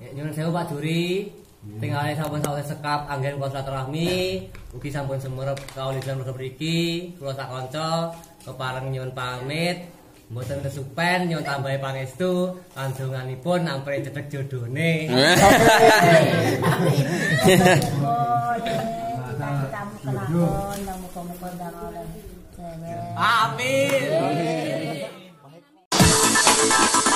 nyuwun sewu Pak Juri. Tinggalnya sampun sawet sekap anggen kula silaturahmi, ugi sampun semerep kaulisan lan mriki, kula sak kanca kepareng nyuwun pamit. Mboten kesupen nyuwun tambahi pangestu kandunganipun ampre cedhek jodhone. Amin. Amin. Amin. Amin. Amin. Amin. Amin. Amin. Amin. Amin.